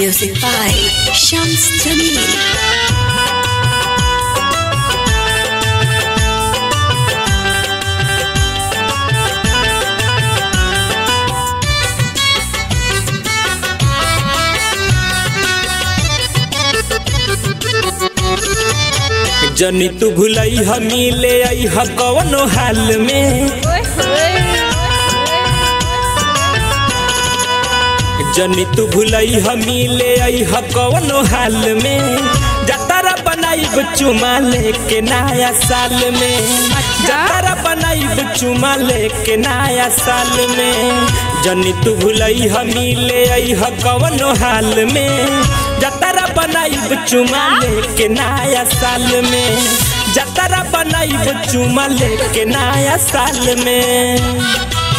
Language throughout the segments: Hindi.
Music by Shams Jamil. जनी तू भुलई हमी ले आई ह कवनो हाल में जनी तू भुलई हमी ले आई ह कवनो हाल में। जतारा बनाई चुमा लेके नया साल में। जतारा बनाई चुमा लेके नया साल में। जनी तू भुलई हमी ले आई ह कवनो हाल में। जतारा बनाई चुमा लेके नया साल में। जतारा बनाई चुमा लेके नया साल में।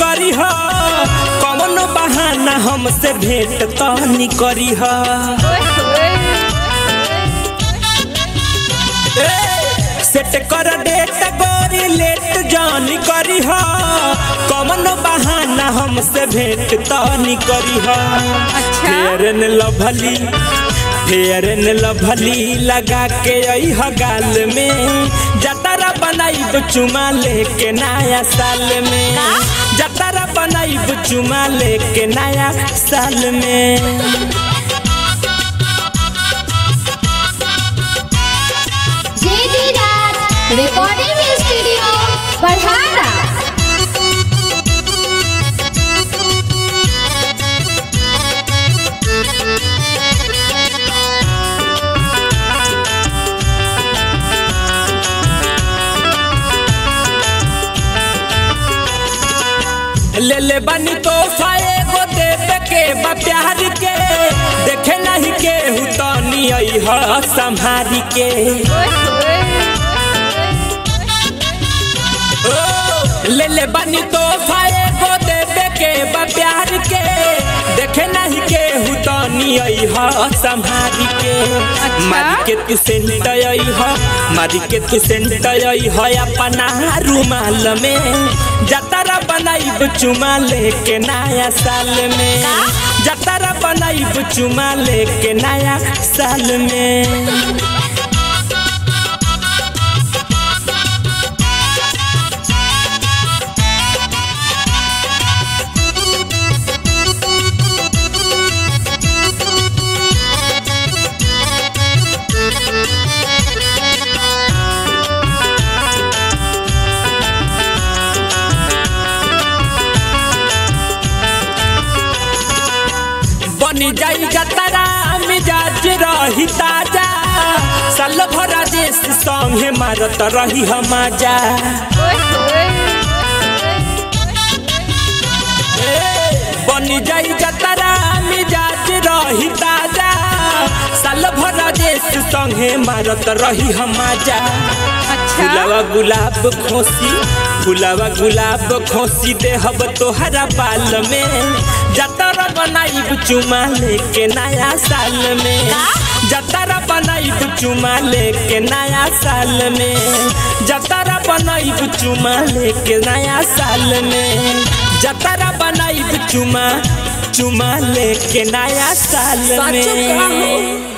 करी ह कौन बहाना हमसे भेंट तानी करी ह सेट कर डेट गोरी लेट जानी करी ह कौन बहाना हमसे भेंट तानी करी ह फेर लभली न लभली लगा के आई ह गाल में। जतारा बनाई तो चुमा लेके नया साल में। जतारा बनाई चुमा लेके नया साल में। रिकॉर्डिंग ले ले बनी तो फाए गो देवे के बा प्यार के। देखे नहीं के हुतनी आई ह संहारी के। ले ले बनी तो फाए गो देवे के बा प्यार के। देखे नहीं के हुतनी आई ह संहारी के। मारी के तू सेंट आई ह मारी के तू सेंट आई ह अपना रुमाल में। जतारा बनाई चुमा लेके नया साल में। जतरा बनाई चुमा लेके नया साल में। बनी जाएगा तारा मिजाज रही ताज़ा। साल भरा देश संगे मारत रही हम जा बनी जाई संगे मारत रही हम जा फुलावा गुलाब खोसी फुलावा गुलाब खोसी देहब तोहरा बाल में। जतरा बनाई चुमा लेके नया साल में। जतरा बनाई चुमा लेके नया साल में। जतरा बनाई चुमा लेके नया साल में। जतरा बनाई चुमा चुमा लेके नया साल में।